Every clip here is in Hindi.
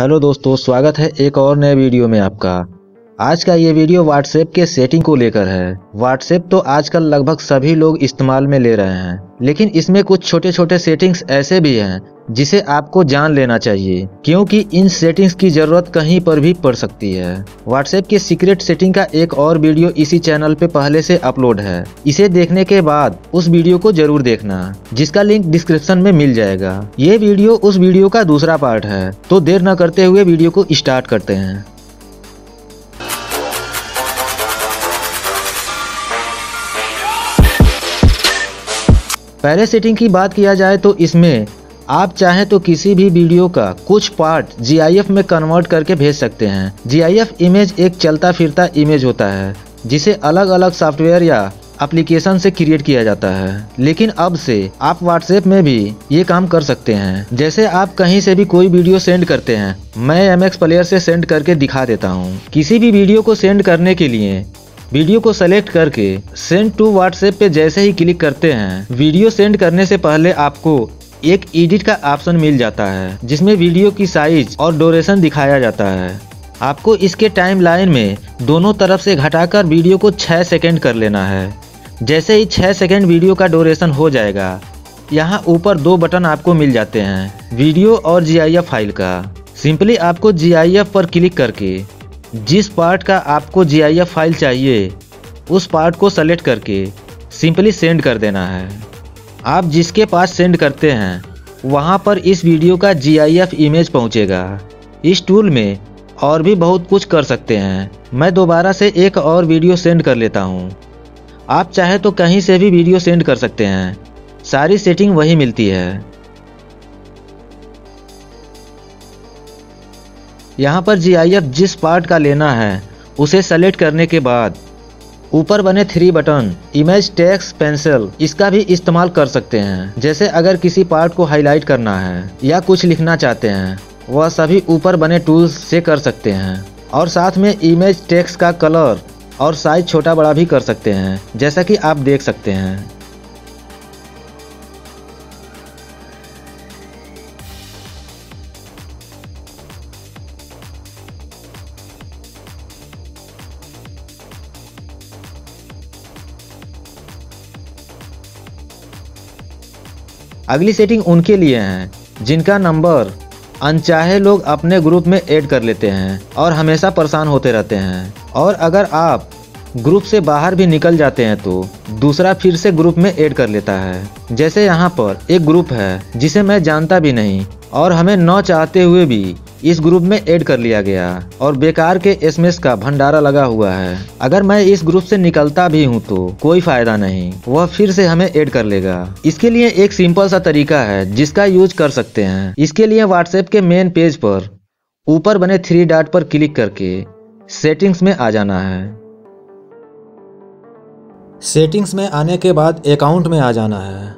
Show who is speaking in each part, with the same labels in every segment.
Speaker 1: हेलो दोस्तों स्वागत है एक और नए वीडियो में आपका। आज का ये वीडियो व्हाट्सएप के सेटिंग को लेकर है। व्हाट्सएप तो आजकल लगभग सभी लोग इस्तेमाल में ले रहे हैं, लेकिन इसमें कुछ छोटे छोटे सेटिंग्स ऐसे भी हैं, जिसे आपको जान लेना चाहिए, क्योंकि इन सेटिंग्स की ज़रूरत कहीं पर भी पड़ सकती है। व्हाट्सएप के सीक्रेट सेटिंग का एक और वीडियो इसी चैनल पे पहले से अपलोड है। इसे देखने के बाद उस वीडियो को ज़रूर देखना, जिसका लिंक डिस्क्रिप्शन में मिल जाएगा। ये वीडियो उस वीडियो का दूसरा पार्ट है तो देर न करते हुए वीडियो को स्टार्ट करते हैं। पहले सेटिंग की बात किया जाए तो इसमें आप चाहें तो किसी भी वीडियो का कुछ पार्ट GIF में कन्वर्ट करके भेज सकते हैं। GIF इमेज एक चलता फिरता इमेज होता है, जिसे अलग अलग सॉफ्टवेयर या एप्लीकेशन से क्रिएट किया जाता है। लेकिन अब से आप व्हाट्सएप में भी ये काम कर सकते हैं। जैसे आप कहीं से भी कोई वीडियो सेंड करते हैं, मैं MX प्लेयर से सेंड करके दिखा देता हूँ। किसी भी वीडियो को सेंड करने के लिए वीडियो को सेलेक्ट करके सेंड टू व्हाट्सएप पे जैसे ही क्लिक करते हैं, वीडियो सेंड करने से पहले आपको एक एडिट का ऑप्शन मिल जाता है, जिसमें वीडियो की साइज़ और डोरेशन दिखाया जाता है। आपको इसके टाइम लाइन में दोनों तरफ़ से घटाकर वीडियो को 6 सेकंड कर लेना है। जैसे ही 6 सेकंड वीडियो का डोरेशन हो जाएगा, यहाँ ऊपर दो बटन आपको मिल जाते हैं, वीडियो और जीआईएफ फ़ाइल का। सिंपली आपको जीआईएफ पर क्लिक करके जिस पार्ट का आपको GIF फ़ाइल चाहिए, उस पार्ट को सेलेक्ट करके सिंपली सेंड कर देना है। आप जिसके पास सेंड करते हैं, वहाँ पर इस वीडियो का GIF इमेज पहुँचेगा। इस टूल में और भी बहुत कुछ कर सकते हैं। मैं दोबारा से एक और वीडियो सेंड कर लेता हूँ। आप चाहे तो कहीं से भी वीडियो सेंड कर सकते हैं। सारी सेटिंग वही मिलती है। यहाँ पर जीआईएफ जिस पार्ट का लेना है, उसे सेलेक्ट करने के बाद, ऊपर बने three button image text pencil इसका भी इस्तेमाल कर सकते हैं। जैसे अगर किसी पार्ट को हाईलाइट करना है, या कुछ लिखना चाहते हैं, वह सभी ऊपर बने टूल्स से कर सकते हैं। और साथ में इमेज टेक्स का कलर और साइज़ छोटा बड़ा भी कर सकते हैं, जैसा कि आप देख सकते हैं। अगली सेटिंग उनके लिए है, जिनका नंबर अनचाहे लोग अपने ग्रुप में ऐड कर लेते हैं और हमेशा परेशान होते रहते हैं। और अगर आप ग्रुप से बाहर भी निकल जाते हैं तो दूसरा फिर से ग्रुप में ऐड कर लेता है। जैसे यहाँ पर एक ग्रुप है, जिसे मैं जानता भी नहीं और हमें न चाहते हुए भी इस ग्रुप में ऐड कर लिया गया और बेकार के एसएमएस का भंडारा लगा हुआ है। अगर मैं इस ग्रुप से निकलता भी हूँ तो कोई फ़ायदा नहीं। वह फिर से हमें ऐड कर लेगा। इसके लिए एक सिंपल सा तरीका है जिसका यूज़ कर सकते हैं। इसके लिए व्हाट्सएप के मेन पेज पर ऊपर बने थ्री डॉट पर क्लिक करके सेटिंग्स में आ जाना है।
Speaker 2: सेटिंग्स में आने के बाद अकाउंट में आ जाना है।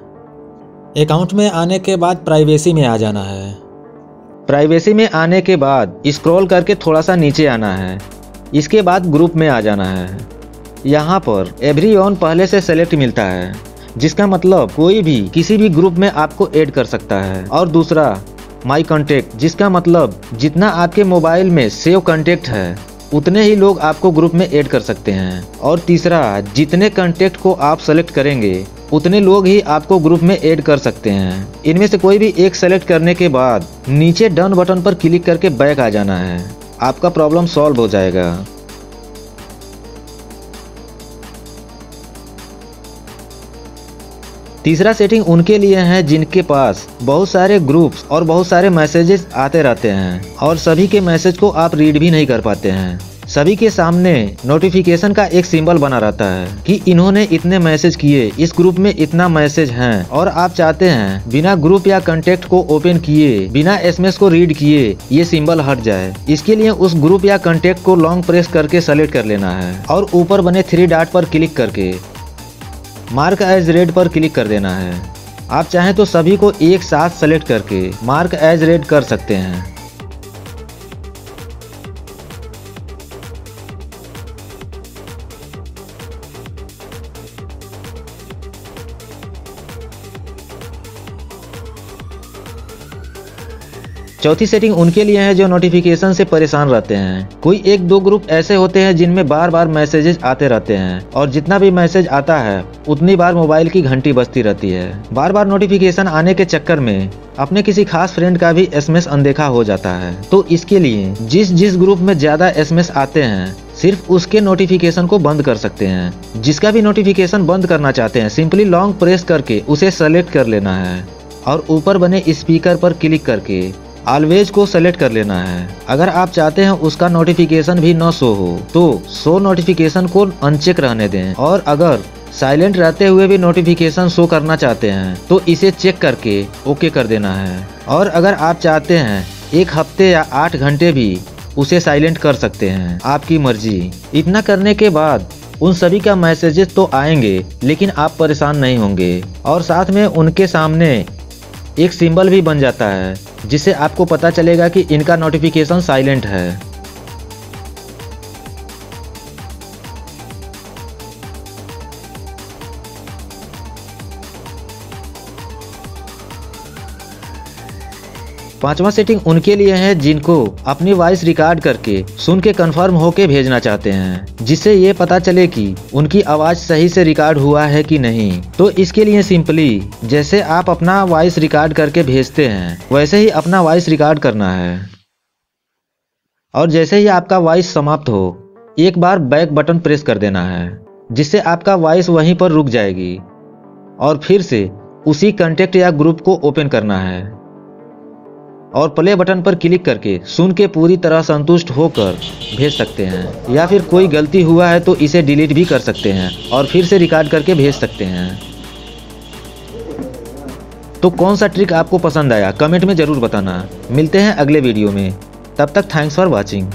Speaker 2: अकाउंट में आने के बाद प्राइवेसी में आ जाना है।
Speaker 1: प्राइवेसी में आने के बाद स्क्रॉल करके थोड़ा सा नीचे आना है। इसके बाद ग्रुप में आ जाना है। यहाँ पर एवरी ऑन पहले से सेलेक्ट मिलता है, जिसका मतलब कोई भी, किसी भी ग्रुप में आपको ऐड कर सकता है। और दूसरा माई कॉन्टेक्ट जिसका मतलब जितना आपके मोबाइल में सेव कॉन्टेक्ट है, उतने ही लोग आपको ग्रुप में ऐड कर सकते हैं। और तीसरा, जितने कॉन्टेक्ट को आप सेलेक्ट करेंगे उतने लोग ही आपको ग्रुप में ऐड कर सकते हैं। इनमें से कोई भी एक सेलेक्ट करने के बाद नीचे डन बटन पर क्लिक करके बैक आ जाना है। आपका प्रॉब्लम सॉल्व हो जाएगा। तीसरा सेटिंग उनके लिए है जिनके पास बहुत सारे ग्रुप्स और बहुत सारे मैसेजेस आते रहते हैं और सभी के मैसेज को आप रीड भी नहीं कर पाते हैं। सभी के सामने नोटिफिकेशन का एक सिंबल बना रहता है कि इन्होंने इतने मैसेज किए। इस ग्रुप में इतना मैसेज हैं और आप चाहते हैं बिना ग्रुप या कंटेक्ट को ओपन किए, बिना एसएमएस को रीड किए, ये सिंबल हट जाए। इसके लिए उस ग्रुप या कंटेक्ट को लॉन्ग प्रेस करके सेलेक्ट कर लेना है और ऊपर बने थ्री डॉट पर क्लिक करके मार्क एज रेड पर क्लिक कर देना है। आप चाहें तो सभी को एक साथ सेलेक्ट करके मार्क एज रेड कर सकते हैं। चौथी सेटिंग उनके लिए है जो नोटिफिकेशन से परेशान रहते हैं। कोई एक दो ग्रुप ऐसे होते हैं जिनमें बार बार मैसेजेस आते रहते हैं। और जितना भी मैसेज आता है, उतनी बार मोबाइल की घंटी बजती रहती है। बार बार नोटिफिकेशन आने के चक्कर में अपने किसी खास फ्रेंड का भी एसएमएस अनदेखा हो जाता है। तो इसके लिए जिस जिस ग्रुप में ज़्यादा एसएमएस आते हैं, सिर्फ़ उसके नोटिफिकेशन को बंद कर सकते हैं। जिसका भी नोटिफिकेशन बंद करना चाहते हैं सिंपली लॉन्ग प्रेस करके उसे सेलेक्ट कर लेना है। और ऊपर बने स्पीकर पर क्लिक करके ऑलवेज को सेलेक्ट कर लेना है। अगर आप चाहते हैं उसका नोटिफिकेशन भी न शो हो तो शो नोटिफिकेशन को अनचेक रहने दें। और अगर साइलेंट रहते हुए भी नोटिफिकेशन शो करना चाहते हैं तो इसे चेक करके ओके कर देना है। और अगर आप चाहते हैं एक हफ़्ते या आठ घंटे भी उसे साइलेंट कर सकते हैं, आपकी मर्ज़ी। इतना करने के बाद उन सभी का मैसेजेस तो आएँगे, लेकिन आप परेशान नहीं होंगे। और साथ में उनके सामने एक सिंबल भी बन जाता है, जिससे आपको पता चलेगा कि इनका नोटिफिकेशन साइलेंट है। पांचवा सेटिंग उनके लिए है जिनको अपनी वॉइस रिकॉर्ड करके सुन के कंफर्म होके भेजना चाहते हैं, जिससे ये पता चले कि उनकी आवाज़ सही से रिकॉर्ड हुआ है कि नहीं। तो इसके लिए सिंपली जैसे आप अपना वॉइस रिकॉर्ड करके भेजते हैं, वैसे ही अपना वॉइस रिकॉर्ड करना है। और जैसे ही आपका वॉइस समाप्त हो, एक बार बैक बटन प्रेस कर देना है, जिससे आपका वॉइस वहीं पर रुक जाएगी। और फिर से उसी कंटेक्ट या ग्रुप को ओपन करना है। और प्ले बटन पर क्लिक करके सुन के पूरी तरह संतुष्ट होकर भेज सकते हैं। या फिर कोई गलती हुआ है तो इसे डिलीट भी कर सकते हैं और फिर से रिकॉर्ड करके भेज सकते हैं। तो कौन सा ट्रिक आपको पसंद आया? कमेंट में ज़रूर बताना। मिलते हैं अगले वीडियो में। तब तक थैंक्स फॉर वॉचिंग